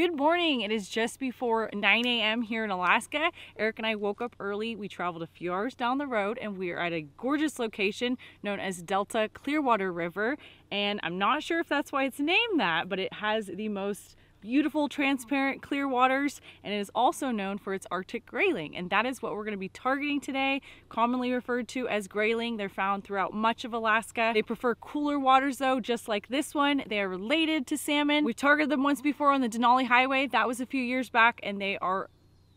Good morning. It is just before 9 a.m. here in Alaska. Eric and I woke up early. We traveled a few hours down the road and we are at a gorgeous location known as Delta Clearwater River. And I'm not sure if that's why it's named that, but it has the most beautiful transparent clear waters and it is also known for its arctic grayling and that is what we're going to be targeting today commonly referred to as grayling. They're found throughout much of alaska. They prefer cooler waters though just like this one. They are related to salmon. We targeted them once before on the denali highway. That was a few years back and they are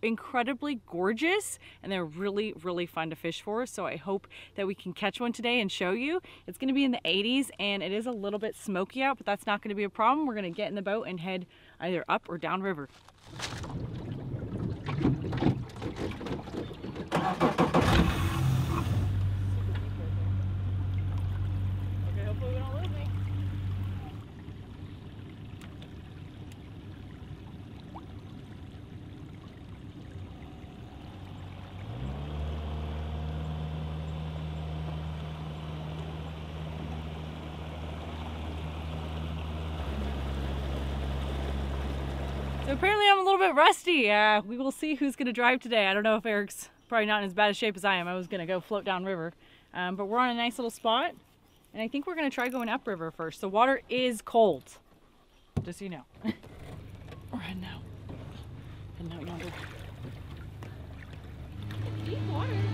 incredibly gorgeous and they're really, really fun to fish for. So I hope that we can catch one today and show you. It's gonna be in the 80s and it is a little bit smoky out, but that's not gonna be a problem. We're gonna get in the boat and head either up or down river. So apparently I'm a little bit rusty. Uh, we will see who's going to drive today. I don't know if Eric's probably not in as bad a shape as I am. I was going to go float down river. Um, but we're on a nice little spot. And I think we're going to try going upriver first. The water is cold. Just so you know. we're heading out. Heading out yonder. Deep water.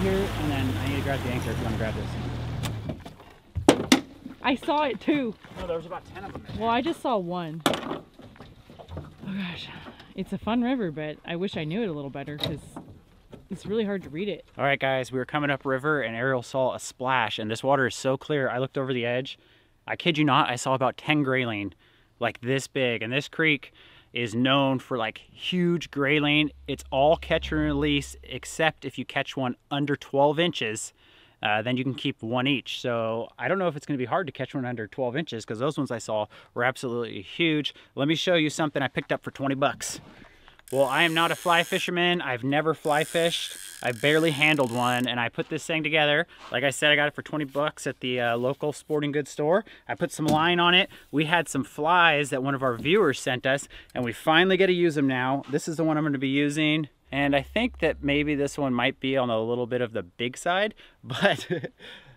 Here, and then I need to grab the anchor if you want to grab this. I saw it too. No, there was about 10 of them. Well, I just saw one. Oh gosh. It's a fun river, but I wish I knew it a little better because it's really hard to read it. All right, guys, we were coming up river, and Arielle saw a splash, and this water is so clear. I looked over the edge. I kid you not, I saw about 10 grayling, like this big. And this creek is known for like huge grayling. It's all catch and release, except if you catch one under 12 inches. Uh, then you can keep one each. So I don't know if it's going to be hard to catch one under 12 inches because those ones I saw were absolutely huge. Let me show you something I picked up for 20 bucks. Well, I am not a fly fisherman. I've never fly fished. I barely handled one, and I put this thing together. Like I said, I got it for 20 bucks at the uh, local sporting goods store. I put some line on it. We had some flies that one of our viewers sent us, and we finally get to use them now. This is the one I'm going to be using. And I think that maybe this one might be on a little bit of the big side, but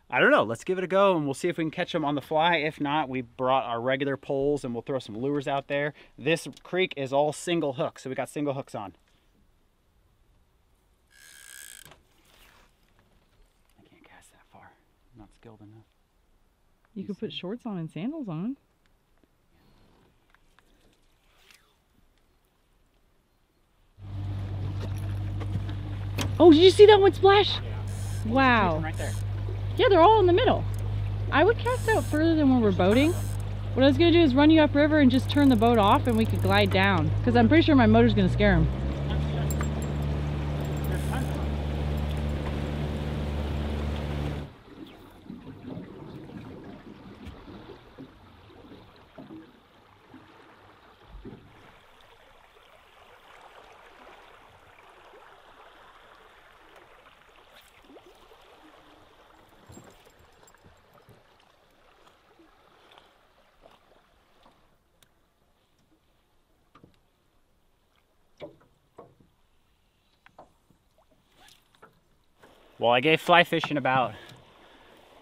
I don't know. Let's give it a go and we'll see if we can catch them on the fly. If not, we brought our regular poles and we'll throw some lures out there. This creek is all single hooks, so we got single hooks on. I can't cast that far. I'm not skilled enough. You could put shorts on and sandals on. Oh, did you see that one splash? Wow. Right there. Yeah, they're all in the middle. I would cast out further than when we're boating. What I was gonna do is run you upriver and just turn the boat off and we could glide down. Because I'm pretty sure my motor's gonna scare them. Well, I gave fly fishing about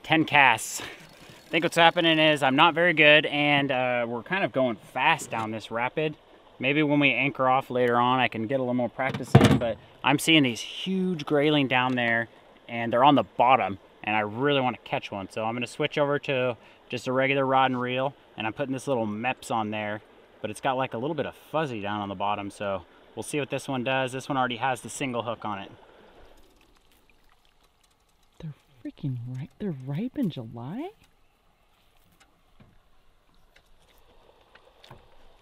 10 casts. I think what's happening is I'm not very good and uh, we're kind of going fast down this rapid. Maybe when we anchor off later on, I can get a little more practice in, but I'm seeing these huge grayling down there and they're on the bottom and I really want to catch one. So I'm gonna switch over to just a regular rod and reel and I'm putting this little Mepps on there, but it's got like a little bit of fuzzy down on the bottom. So we'll see what this one does. This one already has the single hook on it. Freaking ripe. They're ripe in July?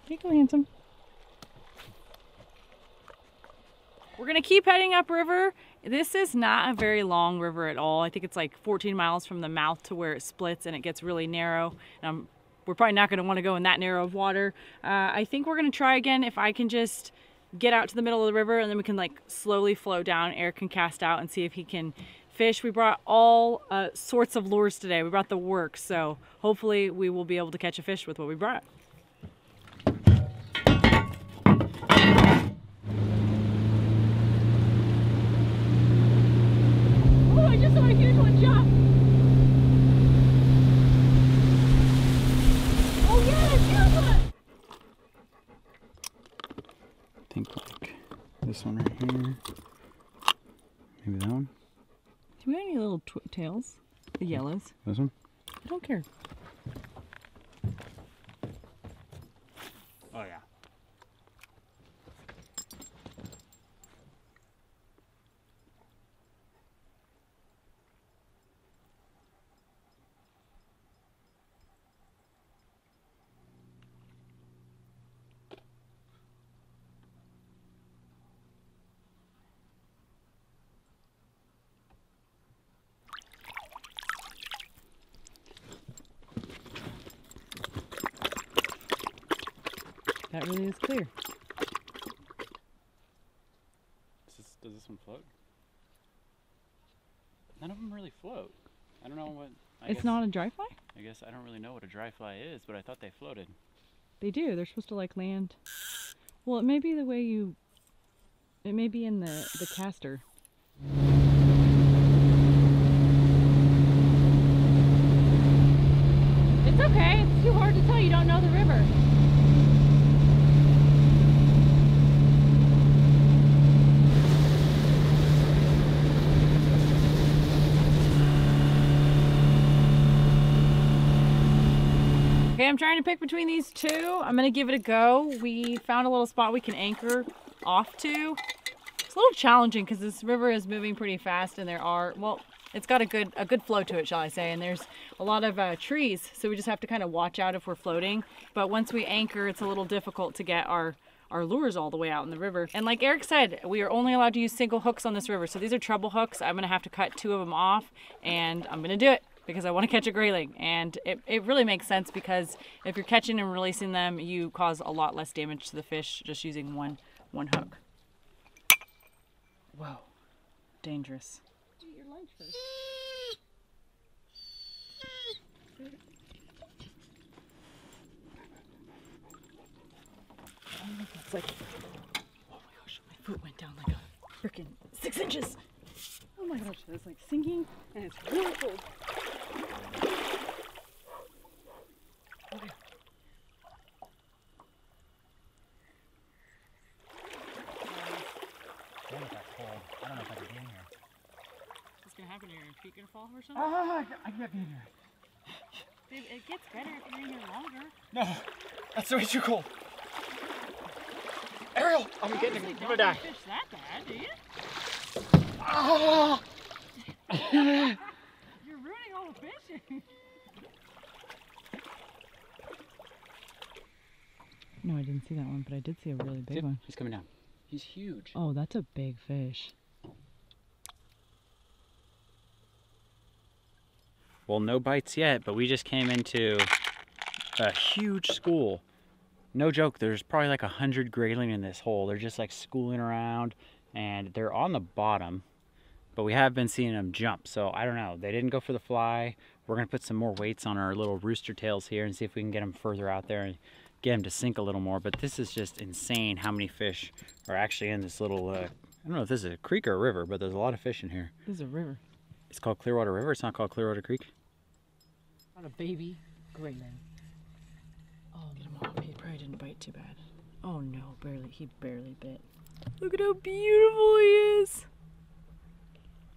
Here go, handsome. We're gonna keep heading upriver. This is not a very long river at all. I think it's like 14 miles from the mouth to where it splits and it gets really narrow. And we're probably not gonna wanna go in that narrow of water. Uh, I think we're gonna try again if I can just get out to the middle of the river and then we can like slowly flow down. Eric can cast out and see if he can fish. We brought all uh, sorts of lures today. We brought the works, so hopefully we will be able to catch a fish with what we brought. Oh, I just saw a huge one jump. Oh yeah, a huge one. I think like this one right here. Maybe that one. Do we have any little tw- tails? The yellows? This one. I don't care. Oh yeah. That really is clear. Does this, does this one float? None of them really float. I don't know what. I it's guess, not a dry fly? I guess I don't really know what a dry fly is, but I thought they floated. They do. They're supposed to like land. Well, it may be the way you. It may be in the the caster. It's okay. It's too hard to tell. You don't know the river. Okay, I'm trying to pick between these two. I'm gonna give it a go. We found a little spot we can anchor off to. It's a little challenging because this river is moving pretty fast and there are, well, it's got a good a good flow to it, shall I say, and there's a lot of uh, trees, so we just have to kind of watch out if we're floating. But once we anchor, it's a little difficult to get our our lures all the way out in the river. And like Eric said, we are only allowed to use single hooks on this river. So these are treble hooks. I'm gonna have to cut two of them off and I'm gonna do it because I want to catch a grayling. And it, it really makes sense because if you're catching and releasing them, you cause a lot less damage to the fish just using one one hook. Whoa, dangerous. It's like, oh my gosh, my foot went down like a freaking six inches. Oh my gosh, it's like sinking and it's really cold. Okay. Damn it, that's cold. I don't know if I can be in here. What's gonna happen? Your feet gonna fall or something? Ah, I can't be in here. Babe, it gets better if you're in here longer. No, that's way too cold. Arielle, I'm getting. Obviously, I'm don't gonna die. fish that bad, do you? Ah! You're ruining all the fishing. No, I didn't see that one, but I did see a really big one. He's coming down. He's huge. Oh, that's a big fish. Well, no bites yet, but we just came into a huge school. No joke, there's probably like a hundred grayling in this hole. They're just like schooling around and they're on the bottom, but we have been seeing them jump. So I don't know. They didn't go for the fly. We're gonna put some more weights on our little rooster tails here and see if we can get them further out there and get them to sink a little more. But this is just insane how many fish are actually in this little, uh, I don't know if this is a creek or a river, but there's a lot of fish in here. This is a river. It's called Clearwater River. It's not called Clearwater Creek. Not a baby grayling. Oh, mom, he probably didn't bite too bad. Oh no, barely. He barely bit. Look at how beautiful he is.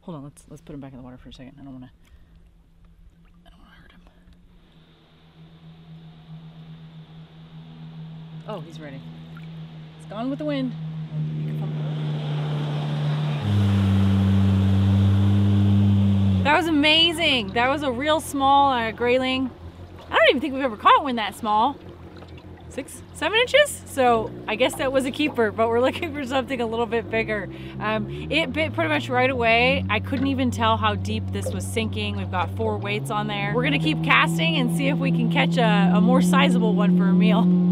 Hold on, let's let's put him back in the water for a second. I don't want to. I don't want to hurt him. Oh, he's ready. It's gone with the wind. That was amazing. That was a real small uh, grayling. I don't even think we've ever caught one that small. Six, seven inches? So I guess that was a keeper, but we're looking for something a little bit bigger. Um, it bit pretty much right away. I couldn't even tell how deep this was sinking. We've got four weights on there. We're gonna keep casting and see if we can catch a, a more sizable one for a meal.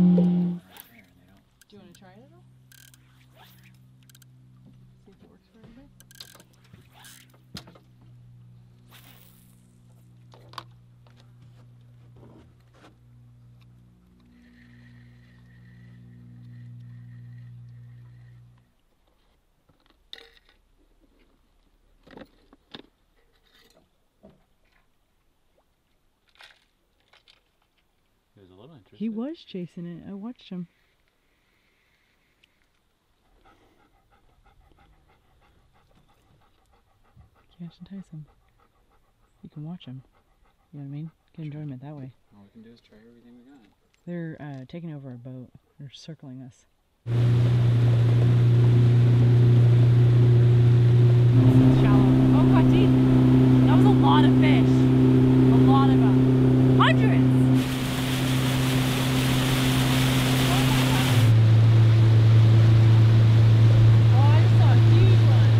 He was chasing it. I watched him. Catch and entice him. You can watch him. You know what I mean? Get enjoyment that way. All we can do is try everything we got. They're uh, taking over our boat. They're circling us. Shallow. Oh, God, geez. That was a lot of fish. A lot of them. Hundreds. Oh, I just saw a huge one.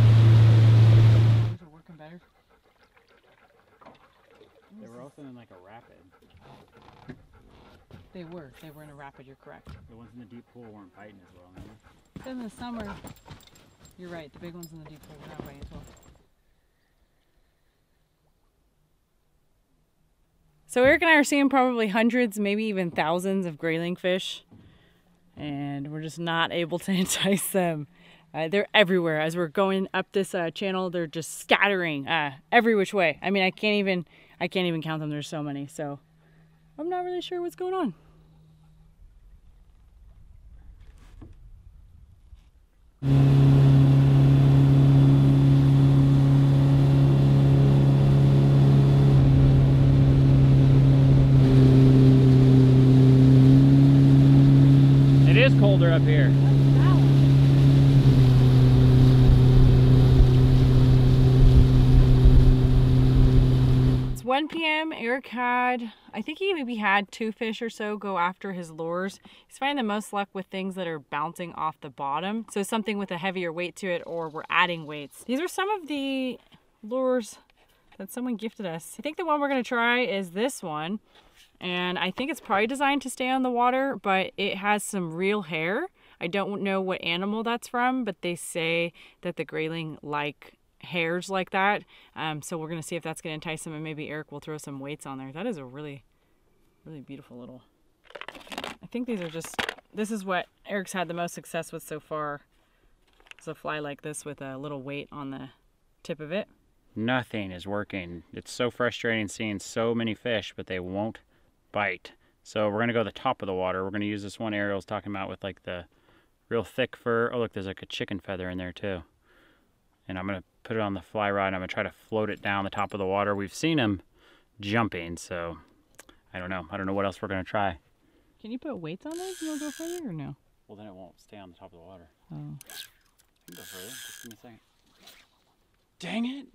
These are working better. They were also in like a rapid. They were. They were in a rapid. You're correct. The ones in the deep pool weren't biting as well. In the summer, you're right. The big ones in the deep pool were not biting as well. So Eric and I are seeing probably hundreds, maybe even thousands of grayling fish, and we're just not able to entice them. Uh, they're everywhere. As we're going up this uh, channel, they're just scattering uh, every which way. I mean, I can't even I can't even count them. There's so many. So I'm not really sure what's going on. Is colder up here. It's 1 p.m. Eric had, I think he maybe had two fish or so go after his lures. He's finding the most luck with things that are bouncing off the bottom. So something with a heavier weight to it or we're adding weights. These are some of the lures that someone gifted us. I think the one we're gonna try is this one. And I think it's probably designed to stay on the water, but it has some real hair. I don't know what animal that's from, but they say that the grayling like hairs like that. Um, so we're gonna see if that's gonna entice them, and maybe Eric will throw some weights on there. That is a really, really beautiful little. I think these are just. This is what Eric's had the most success with so far. Is a fly like this with a little weight on the tip of it. Nothing is working. It's so frustrating seeing so many fish, but they won't bite. So we're gonna go to the top of the water. We're gonna use this one Arielle's talking about with like the real thick fur. Oh look, there's like a chicken feather in there too. And I'm gonna put it on the fly rod. I'm gonna try to float it down the top of the water. We've seen him jumping, so I don't know. I don't know what else we're gonna try. Can you put weights on those and they'll go further or no? Well, then it won't stay on the top of the water. Oh. I can go further. Just give me a second. Dang it!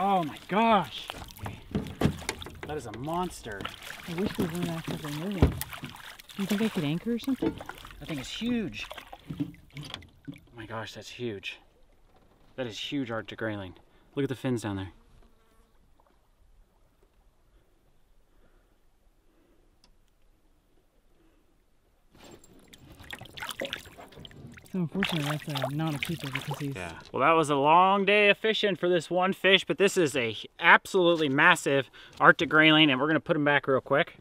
Oh my gosh! That is a monster. I wish we weren't actively moving. Do you think I could anchor or something? That thing is huge. Oh my gosh, that's huge. That is huge Arctic grayling. Look at the fins down there. So unfortunately, that's uh, not a keeper because he's. Yeah. Well, that was a long day of fishing for this one fish, but this is a absolutely massive Arctic grayling, and we're gonna put him back real quick.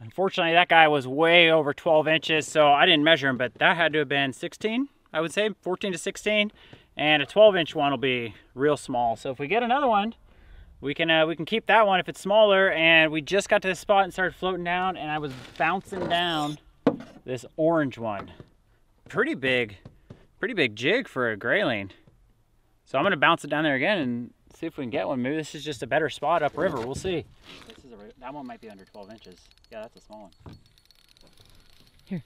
Unfortunately, that guy was way over 12 inches, so I didn't measure him, but that had to have been 16, I would say, 14 to 16. And a 12 inch one will be real small. So if we get another one, we can uh, we can keep that one if it's smaller. And we just got to this spot and started floating down, and I was bouncing down this orange one. Pretty big Pretty big jig for a grayling. So I'm gonna bounce it down there again and see if we can get one. Maybe this is just a better spot upriver. We'll see. This is a, that one might be under 12 inches. Yeah, that's a small one. Here,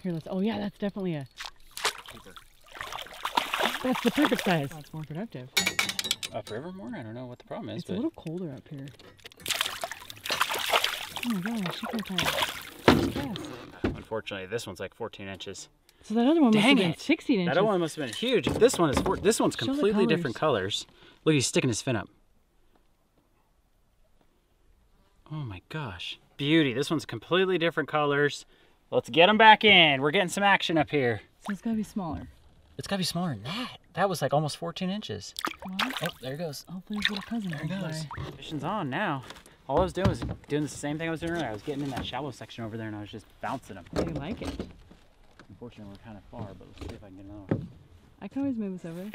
here let's. Oh yeah, that's definitely a. Keeper. That's the perfect size. That's more productive. Uh, Upriver more? I don't know what the problem is, It's a little colder up here. Oh my gosh, look at that. Unfortunately this one's like 14 inches. So that other one must Dang have been 16 inches. That other one must have been huge. This one is four, this one's the completely different colors. Look, he's sticking his fin up. Oh my gosh. Beauty. This one's completely different colors. Let's get them back in. We're getting some action up here. So it's gotta be smaller. It's gotta be smaller than that. That was like almost 14 inches. Well, Oh, there it goes. Oh, hopefully his little cousin There it goes. by. Fishing's on now. All I was doing was doing the same thing I was doing earlier. I was getting in that shallow section over there and I was just bouncing them. They like it. Unfortunately, we're kind of far, but let's see if I can get another one. I can always move us over.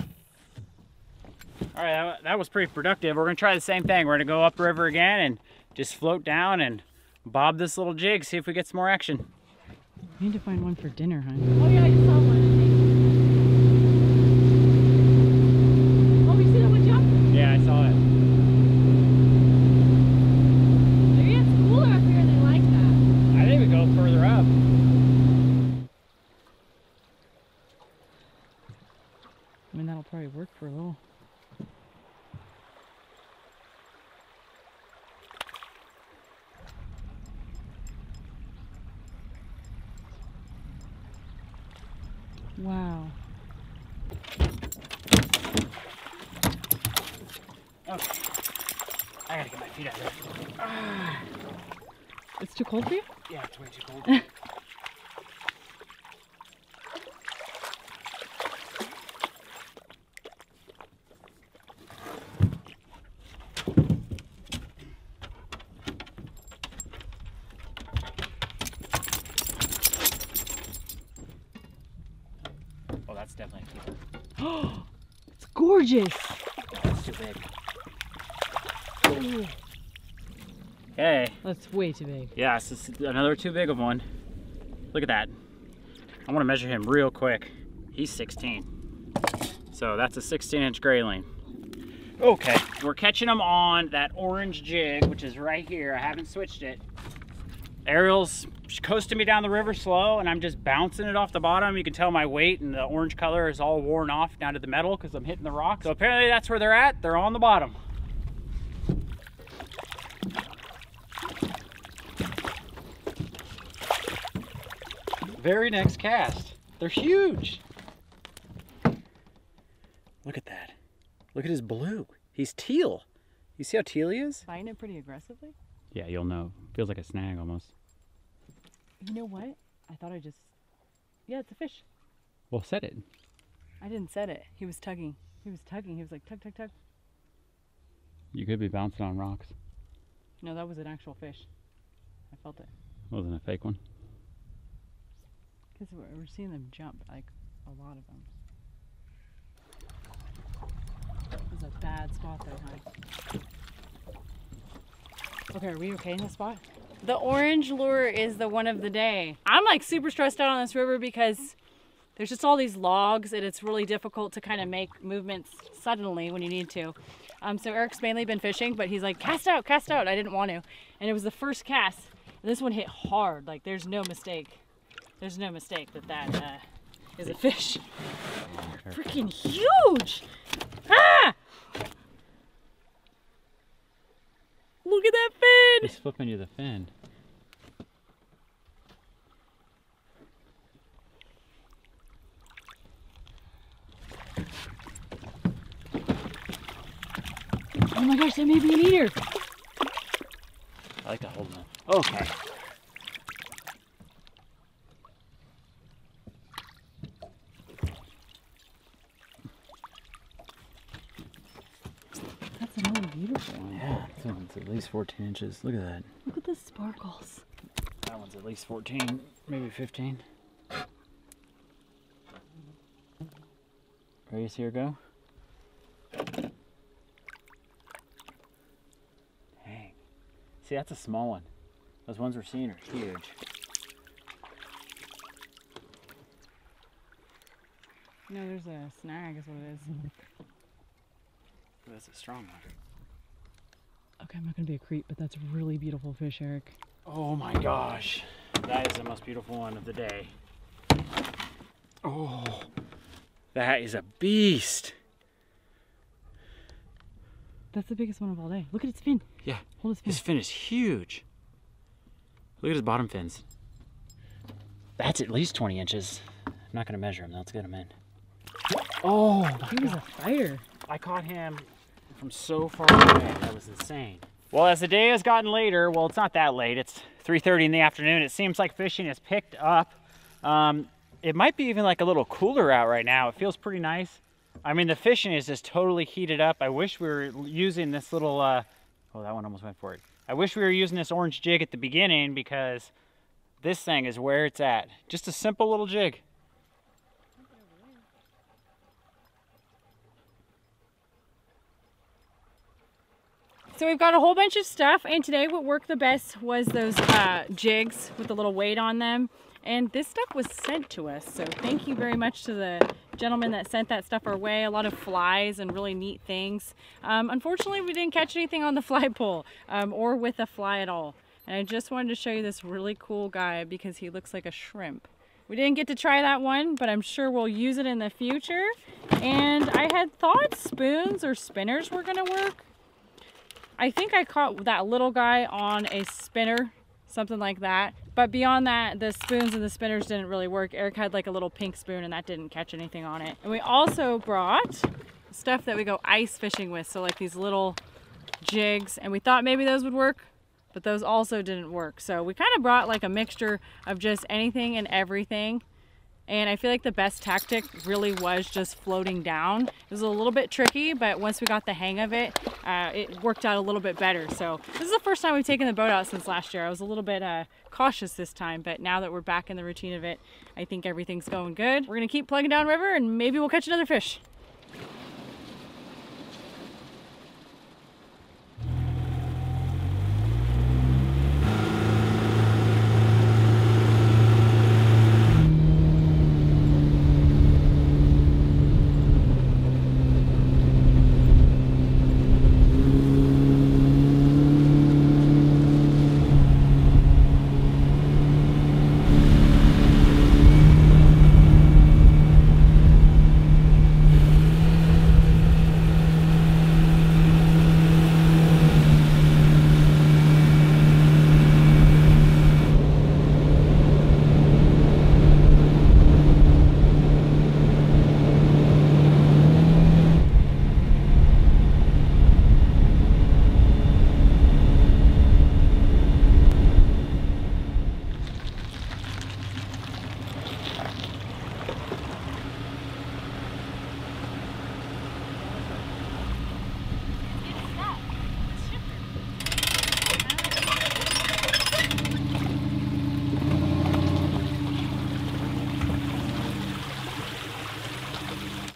All right, that, that was pretty productive. We're gonna try the same thing. We're gonna go upriver again and just float down and bob this little jig, see if we get some more action. We need to find one for dinner, huh? Oh yeah, I just saw one. Oh, you see that one jump? Yeah, I saw it. Maybe it's cooler up here. They like that. I think we go further up. I mean, that'll probably work for a little. Wow. I gotta get my feet out of there. It's too cold for you? Yeah, it's way too cold. oh, that's definitely a keeper. It's gorgeous. That's too big. Okay. That's way too big. Yeah, this is another too big of one. Look at that. I want to measure him real quick. He's 16. So that's a 16 inch grayling. Okay, we're catching them on that orange jig, which is right here. I haven't switched it. Arielle's coasting me down the river slow and I'm just bouncing it off the bottom. You can tell my weight and the orange color is all worn off down to the metal because I'm hitting the rocks. So apparently that's where they're at. They're on the bottom. Very next cast. They're huge. Look at that. Look at his blue. He's teal. You see how teal he is? Find it pretty aggressively? Yeah, you'll know. Feels like a snag almost. You know what? I thought I just. Yeah, it's a fish. Well, set it. I didn't set it. He was tugging. He was tugging. He was like tug, tug, tug. You could be bouncing on rocks. No, that was an actual fish. I felt it. Wasn't a fake one. Because we're, seeing them jump, like a lot of them. This is a bad spot there, hon. Okay, are we okay in this spot? The orange lure is the one of the day. I'm like super stressed out on this river because there's just all these logs and it's really difficult to kind of make movements suddenly when you need to. Um, so Eric's mainly been fishing, but he's like, cast out, cast out. I didn't want to. And it was the first cast. This one hit hard. Like, there's no mistake. There's no mistake that that uh, is a fish. Freaking huge! Ah! Look at that fin! He's flipping you the fin. Oh my gosh, that may be an eater. I like to hold him. Okay. That's another beautiful one. Yeah, this one's at least 14 inches. Look at that. Look at the sparkles. That one's at least 14, maybe 15. Ready to see her go? Dang. See, that's a small one. Those ones we're seeing are huge. No, there's a snag is what it is. That's a strong one. Okay, I'm not gonna be a creep, but that's really beautiful fish, Eric. Oh my gosh. That is the most beautiful one of the day. Oh, that is a beast. That's the biggest one of all day. Look at its fin. Yeah, Hold its fin. his fin is huge. Look at his bottom fins. That's at least 20 inches. I'm not gonna measure him, let's get him in. Oh, He was a fighter. I caught him from so far away. That was insane. Well, as the day has gotten later, well, it's not that late. It's 3.30 in the afternoon. It seems like fishing has picked up. Um, it might be even like a little cooler out right now. It feels pretty nice. I mean, the fishing is just totally heated up. I wish we were using this little, uh, oh, that one almost went for it. I wish we were using this orange jig at the beginning because this thing is where it's at. Just a simple little jig. So we've got a whole bunch of stuff, and today what worked the best was those uh, jigs with a little weight on them. And this stuff was sent to us, so thank you very much to the gentleman that sent that stuff our way. A lot of flies and really neat things. Um, unfortunately, we didn't catch anything on the fly pole um, or with a fly at all. And I just wanted to show you this really cool guy because he looks like a shrimp. We didn't get to try that one, but I'm sure we'll use it in the future. And I had thought spoons or spinners were gonna work. I think I caught that little guy on a spinner, something like that. But beyond that, the spoons and the spinners didn't really work. Eric had like a little pink spoon and that didn't catch anything on it. And we also brought stuff that we go ice fishing with. So like these little jigs and we thought maybe those would work, but those also didn't work. So we kind of brought like a mixture of just anything and everything. And I feel like the best tactic really was just floating down. It was a little bit tricky, but once we got the hang of it, uh, it worked out a little bit better. So this is the first time we've taken the boat out since last year. I was a little bit uh, cautious this time, but now that we're back in the routine of it, I think everything's going good. We're gonna keep plugging down river and maybe we'll catch another fish.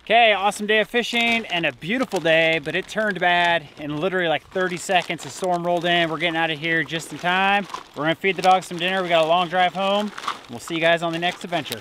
Okay, awesome day of fishing and a beautiful day, but it turned bad in literally like 30 seconds. A storm rolled in. We're getting out of here just in time. We're gonna feed the dogs some dinner. We got a long drive home. We'll see you guys on the next adventure.